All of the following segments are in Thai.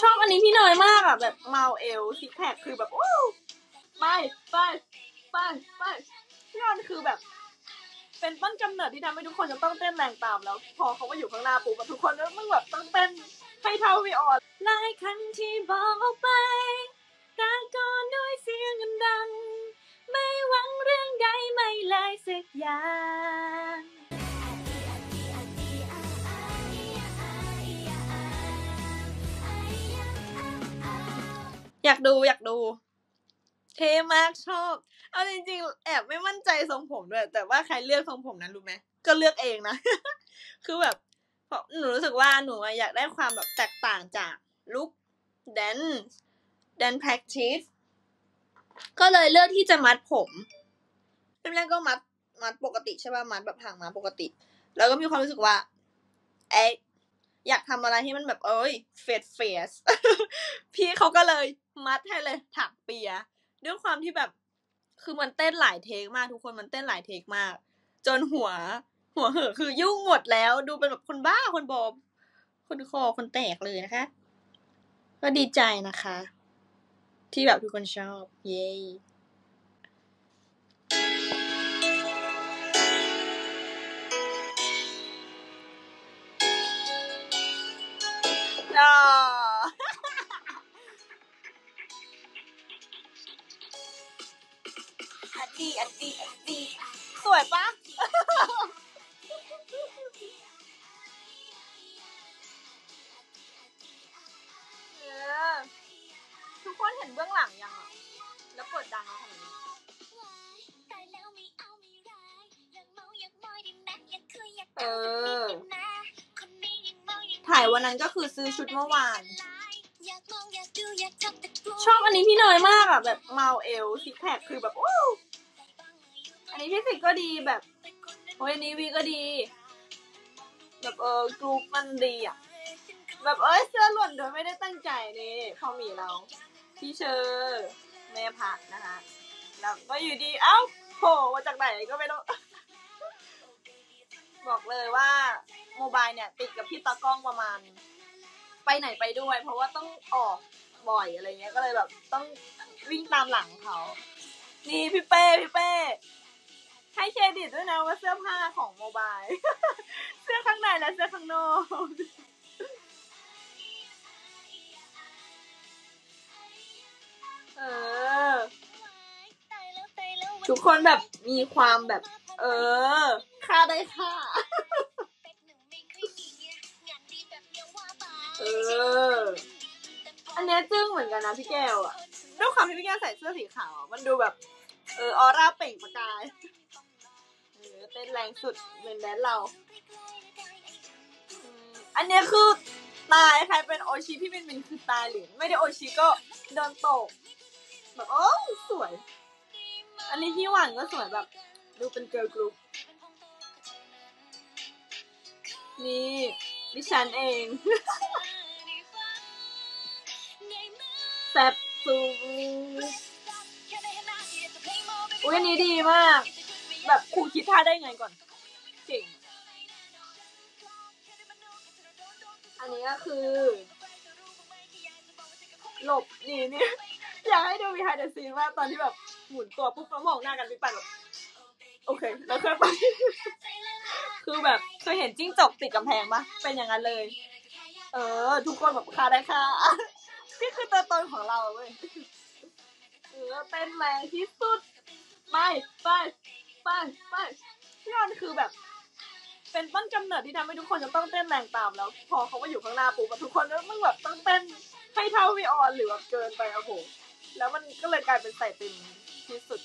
ชอบอันนี้พี่เนยมากอะ แบบเมาเอลซิกแพคคือแบบโอ้ไปไปไปไปพี่นนท์คือแบบ เป็นต้นกำเนิดที่ทำให้ทุกคนจะต้องเต้นแรงตามแล้ว พอเขามาอยู่ข้างหน้าปุ๊บอะทุกคนก็มึงแบบต้องเต้นให้เท่าพี่ออนหลายครั้งที่บอกออกไปตะโกนด้วยเสียงดังๆไม่หวังเรื่องใดไม่เลยสักอย่าง อยากดูอยากดู เท่มากชอบ เอาจริงๆ แอบไม่มั่นใจทรงผมด้วย แต่ว่าใครเลือกทรงผมนั้นรู้ไหมก็เลือกเองนะ คือแบบหนูรู้สึกว่าหนูอยากได้ความแบบแตกต่างจากลุคแดนแดน practice ก็เลยเลือกที่จะมัดผมเริ่มแรกก็มัดมัดปกติใช่ป่ะมัดแบบทางมาปกติ แล้วก็มีความรู้สึกว่าเอ๊ อยากทำอะไรที่มันแบบเอ้ยเฟสเฟสพี่เขาก็เลยมัดให้เลยถักเปียด้วยความที่แบบคือมันเต้นหลายเทคมากทุกคนมันเต้นหลายเทคมาก จนหัว หัวเหอคือยุ่งหมดแล้ว ดูเป็นแบบคนบ้าคนบอมคนคอคนแตกเลยนะคะ ก็ดีใจนะคะ ที่แบบทุกคนชอบ เย้ อ่าอัดดีอัดดีอัดดีสวยปะเออทุกคนเห็นเบื้องหลังยังอะ แล้วเปิดดังแล้วขนาดนี้เออถ่ายวันนั้นก็คือซื้อชุดเมื่อวาน ชอบอันนี้พี่เนยมากอะแบบเมาเอลซิกแพคคือแบบโอ้อันนี้พี่สิกก็ดีแบบโอ้ยอันนี้วีก็ดี แบบเออกรุ๊ปมันดีอะแบบเอ้ยเสื้อหล่นโดยไม่ได้ตั้งใจนี่พอมีเราพี่เชอร์แม่พักนะคะแล้วก็อยู่ดีเอ้าโผล่มาจากไหนก็ไม่รู้บอกเลยว่า โมบายเนี่ย ติดกับพี่ตากล้องประมาณ ไปไหนไปด้วย เพราะว่าต้องออกบ่อยอะไรเงี้ยก็เลยแบบต้องวิ่งตามหลังเขา นี่พี่เป้พี่เป้ให้เครดิตด้วยนะว่าเสื้อผ้าของโมบายเสื้อข้างในและเสื้อข้างนอกเออทุกคนแบบมีความแบบ เออค่าได้ค่า เออ อันเนี้ยจึ้งเหมือนกันนะพี่แก้วอะด้วยความที่พี่แก้วใส่เสื้อสีขาวอะมันดูแบบ เออออร่าเปล่งประกาย เออเต้นแรงสุดเหมือนแดนเราอืมอันเนี้ยคือตายใครเป็นโอชิพี่บินบินคือตายหรือไม่ได้โอชิก็โดนตก แบบโอ้สวย อันนี้พี่หวานก็สวยแบบ ดูเป็นเกิร์ลกรุ๊ปนี่ ดิฉันเองแซ่บซูอุ้ยอันนี้ดีมาก แบบครูคิดท่าได้ไงก่อนเก่งอันนี้ก็คือ หลบนี่นี่อยากให้ดู behind the scene ว่าตอนที่แบบหมุนตัวปุ๊บแล้วมองหน้ากันพี่ปันแบบโอเค แล้วค่อยไป คือแบบเคยเห็นจิ้งจกติดกำแพงปะเป็นอย่างนั้นเลย เออ ทุกคนแบบคาได้ค่ะนี่คือตัวตนของเราเว้ยเออเต้นแรงที่สุดไปไปไปไปพี่ออนคือแบบ เป็นต้นกำเนิดที่ทำให้ทุกคนจะต้องเต้นแรงตามแล้ว พอเขามาอยู่ข้างหน้าปุ๊บอะทุกคนก็มึงแบบต้องเต้นให้เท่าพี่ออนหรือแบบเกินไปอะโหแล้วมันก็เลยกลายเป็นใส่เต็มที่สุด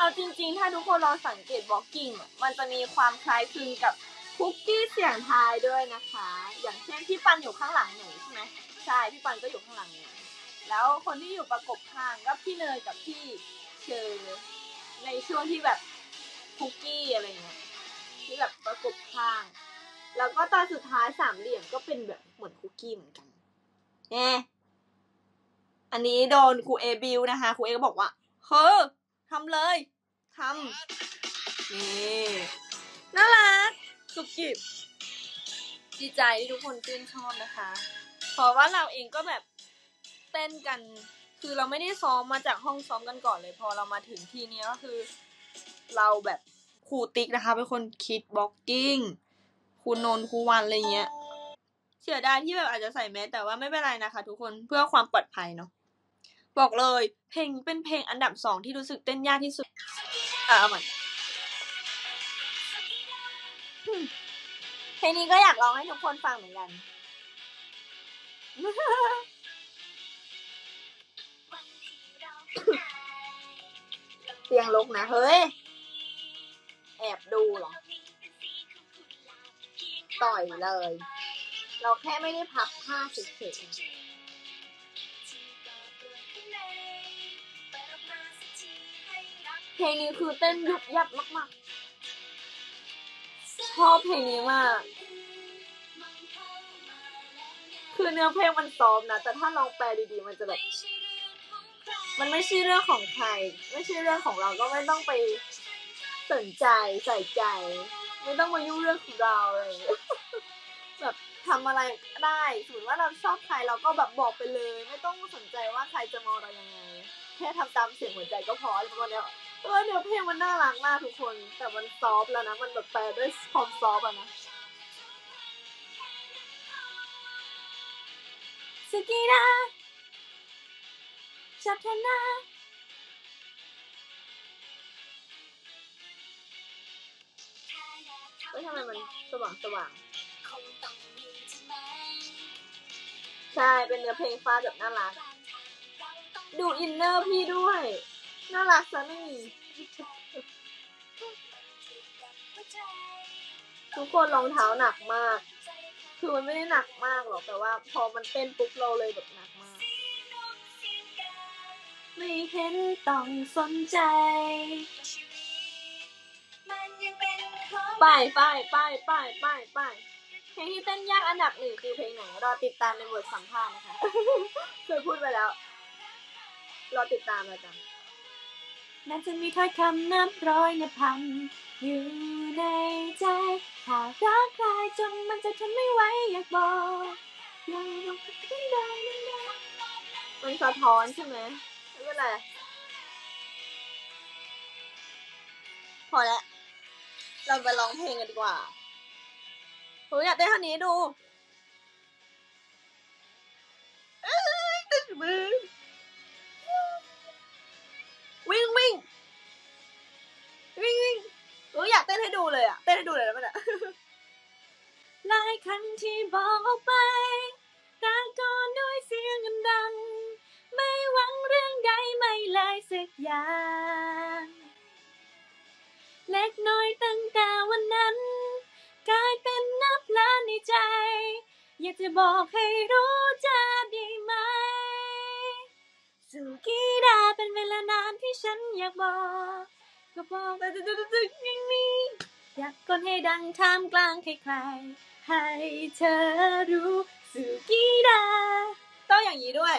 เอาจริงๆ ถ้าทุกคนลองสังเกตบล็อกกิ้งมันจะมีความคล้ายคลึงกับคุกกี้เสียงทายด้วยนะคะ อย่างเช่นพี่ปันอยู่ข้างหลังหนูใช่ไหมใช่พี่ปันก็อยู่ข้างหลังหนูแล้วคนที่อยู่ประกบข้างก็พี่เนยกับพี่เชอร์ในช่วงที่แบบคุกกี้อะไรเงี้ยที่แบบประกบข้าง แล้วก็ตอนสุดท้ายสามเหลี่ยมก็เป็นแบบเหมือนคุกกี้เหมือนกันแน่อันนี้โดนครูเอบิวนะคะครูเอก็บอกว่าเฮ้อ ทำเลยทำนี่น่ารักสุกิบดีใจที่ทุกคนชื่นชอบนะคะ เพราะว่าเราเองก็แบบเต้นกัน คือเราไม่ได้ซ้อมมาจากห้องซ้อมกันก่อนเลย พอเรามาถึงที่นี้ก็คือ เราแบบครูติ๊กนะคะเป็นคนคิดบล็อกกิ้งครูนนท์ครูวันอะไรเงี้ยเสียดายที่แบบอาจจะใส่แมสแต่ว่าไม่เป็นไรนะคะ ทุกคนเพื่อความปลอดภัยเนาะ บอกเลย เพลงเป็นเพลงอันดับสองที่รู้สึกเต้นยากที่สุด อะเอาใหม่เพลงนี้ก็อยากร้องให้ทุกคนฟังเหมือนกัน เตียงลกนะ เฮ้ย แอบดูเหรอ ต่อยเลย เราแค่ไม่ได้พับผ้าเฉยๆ เพลงนี้คือเต้นยุบยับมากๆ ชอบเพลงนี้มาก คือเนื้อเพลงมันซอฟต์นะ แต่ถ้าลองแปลดีๆ มันจะแบบ มันไม่ใช่เรื่องของใคร ไม่ใช่เรื่องของเราก็ไม่ต้องไปสนใจใส่ใจ ไม่ต้องมายุ่งเรื่องของเราอะไรอย่างเงี้ยแบบทำอะไรก็ได้สมมติว่าเราชอบใครเราก็แบบบอกไปเลย ไม่ต้องสนใจว่าใครจะมองเรายังไง แค่ทำตามเสียงหัวใจก็พออะไรประมาณเนี้ย เออเนื้อเพลงมันน่ารักมากทุกคน แต่มันซอฟต์แล้วนะ มันแบบแปลด้วยความซอฟต์อะนะสกีนะชับเทนะเฮ้ยทำไมมันสว่างสว่าง ใช่ เป็นเนื้อเพลงฟ้าแบบน่ารัก ดูอินเนอร์พี่ด้วย น่ารักซะไม่มี ทุกคนรองเท้าหนักมาก คือมันไม่ได้หนักมากหรอกแต่ว่า พอมันเต้นปุ๊บเราเลยแบบหนักมาก ไม่เห็นต้องสนใจ ไปไปไปไปไปไปเพลงที่เต้นยากอันดับหนึ่งคือเพลงไหนรอติดตามในบทสัมภาษณ์นะคะ เคยพูดไปแล้ว รอติดตามแล้วกัน น่าจะมีถ้อยคำนับร้อยนับพัน อยู่ในใจ หากรักใครจนมันจะทนไม่ไหวอยากบอกอยากบอกกันได้ได้มันสะท้อนใช่ไหมไม่เป็นไรพอแล้วเราไปร้องเพลงกันดีกว่าผมอยากเต้ท่านี้ดูเอ้ยต้นมือ เล็กน้อยตั้งแต่วันนั้น กลายเป็นนับล้านในใจ อยากจะบอกให้รู้จะดีไหม สุกีดาเป็นเวลานานที่ฉันอยากบอก ก็บอกแต่ตึกๆอย่างนี้อยากกดให้ดังท่ามกลางใครๆให้เธอรู้สุกีดาต้องอย่างนี้ด้วย